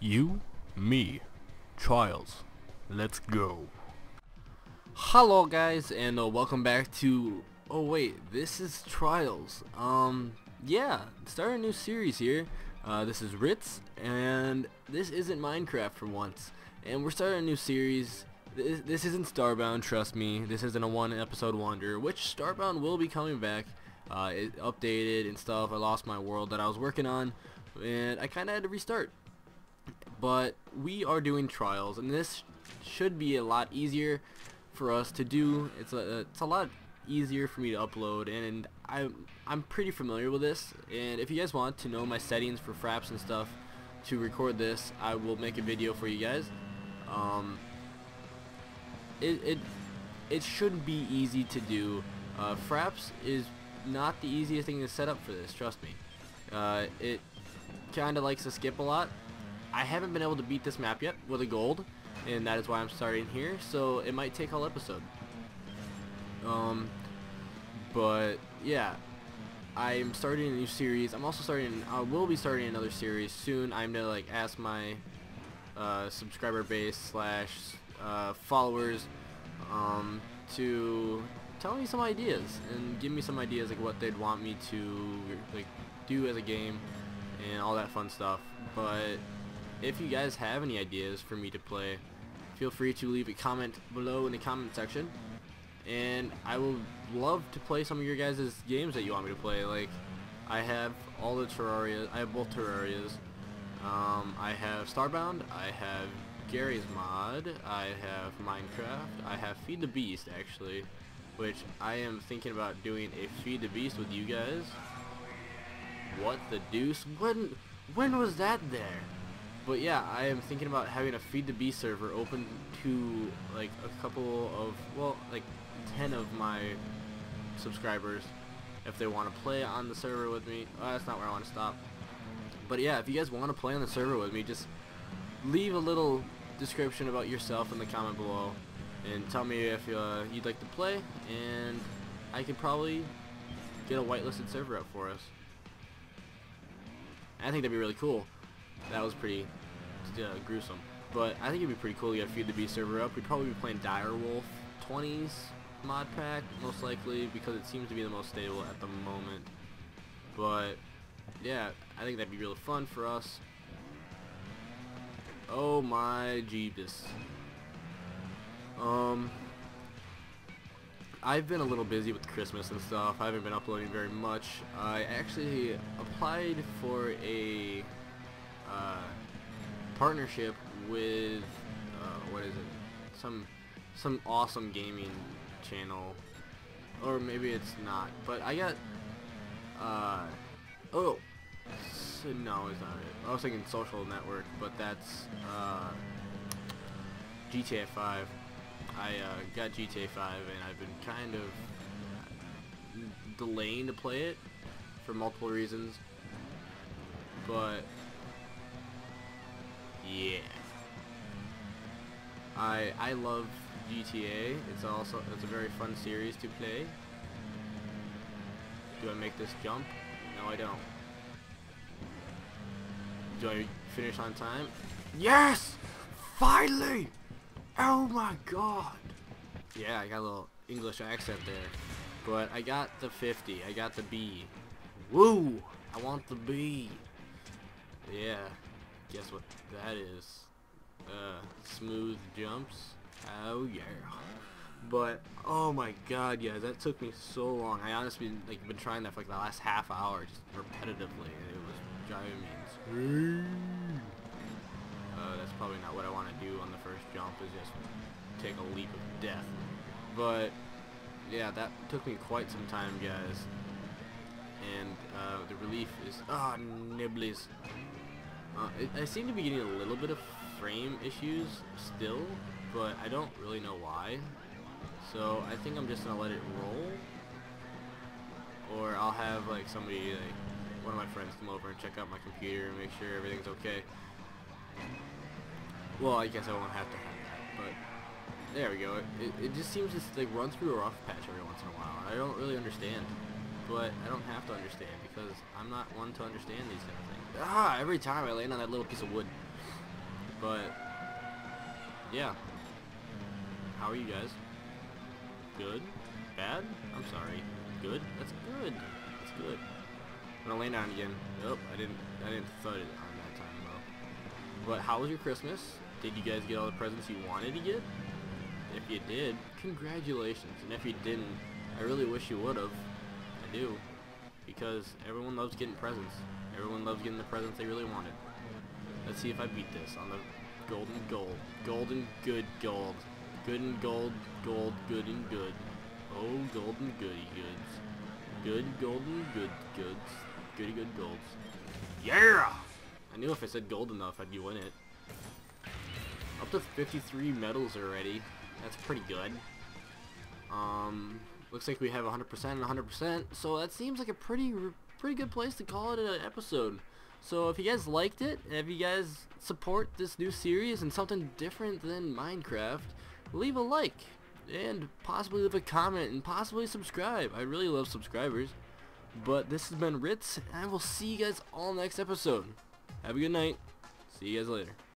You, me, Trials. Let's go. Hello guys and uh, welcome back to oh wait this is Trials. Um yeah starting a new series here. Uh, this is Ritz and this isn't Minecraft for once. And we're starting a new series. This, this isn't Starbound trust me. This isn't a one episode wonder which Starbound will be coming back. Uh, it updated and stuff. I lost my world that I was working on and I kinda had to restart but we are doing trials and this should be a lot easier for us to do. It's a it's a lot easier for me to upload and I I'm pretty familiar with this. And if you guys want to know my settings for fraps and stuff to record this I will make a video for you guys. Um, it, it it should be easy to do. Uh, fraps is not the easiest thing to set up for this trust me. Uh, it kinda likes to skip a lot I haven't been able to beat this map yet with a gold and that is why I'm starting here so it might take all episode. Um but yeah. I'm starting a new series. I'm also starting I will be starting another series soon. I'm gonna like ask my uh, subscriber base slash uh, followers um, to tell me some ideas and give me some ideas like what they'd want me to like do as a game and all that fun stuff. But if you guys have any ideas for me to play feel free to leave a comment below in the comment section. And I will love to play some of your guys' games that you want me to play. Like I have all the Terraria I have both Terrarias. Um, I have Starbound I have Garry's Mod I have Minecraft I have Feed the Beast actually which I am thinking about doing a Feed the Beast with you guys. What the deuce? When when was that there but yeah, I am thinking about having a Feed the Beast server open to like a couple of, well, like 10 of my subscribers if they want to play on the server with me. That's not where I want to stop. But yeah, if you guys want to play on the server with me, just leave a little description about yourself in the comment below and tell me if uh, you'd like to play and I could probably get a whitelisted server up for us. I think that'd be really cool. That was pretty uh, gruesome. But I think it'd be pretty cool to get Feed the Beast server up. We'd probably be playing Direwolf 20s mod pack, most likely, because it seems to be the most stable at the moment. But, yeah, I think that'd be really fun for us. Oh my jeebus. Um, I've been a little busy with Christmas and stuff. I haven't been uploading very much. I actually applied for a uh, partnership with uh, what is it? Some some awesome gaming channel, or maybe it's not. But I got uh oh so, no, it's not it. I was thinking Social Network, but that's uh, GTA 5. I uh, got GTA 5 and I've been kind of delaying to play it for multiple reasons. But yeah. I I love GTA. It's also it's a very fun series to play. Do I make this jump? No, I don't. Do I finish on time? Yes! Finally! Oh my god! Yeah, I got a little English accent there. But I got the 50. I got the B. Woo! I want the B. Yeah. Guess what that is? Uh, smooth jumps. Oh yeah. But oh my god, yeah, that took me so long. I honestly like been trying that for like the last half hour, just repetitively, and it was driving me insane. Uh, that's probably not what I want to do on the first jump. Is just take a leap of death. But yeah, that took me quite some time, guys. And uh, the relief is ah oh, nibblies. Uh, I seem to be getting a little bit of frame issues still, but I don't really know why. So I think I'm just gonna let it roll, or I'll have like somebody, like one of my friends, come over and check out my computer and make sure everything's okay. Well, I guess I won't have to have that, but there we go. It, it just seems to like run through a rough patch every once in a while. I don't really understand, but I don't have to understand because I'm not one to understand these kind of things. Ah, every time I land on that little piece of wood. But yeah, how are you guys? Good? Bad? I'm sorry. Good? That's good. That's good. I'm gonna lay down again. Nope, I didn't. I didn't thud it on that time though. But how was your Christmas? Did you guys get all the presents you wanted to get? If you did, congratulations. And if you didn't, I really wish you would I do. Because everyone loves getting presents. Everyone loves getting the presents they really wanted. Let's see if I beat this on the golden gold. Golden good gold. Good and gold, gold, good and good. Oh, golden goody goods. Good golden good goods. Goody good golds. Yeah! I knew if I said gold enough, I'd win it. Up to 53 medals already. That's pretty good. Um, looks like we have 100% and 100%, so that seems like a pretty pretty good place to call it an episode. So if you guys liked it, if you guys support this new series and something different than Minecraft, leave a like and possibly leave a comment and possibly subscribe. I really love subscribers. But this has been Ritz, and I will see you guys all next episode. Have a good night. See you guys later.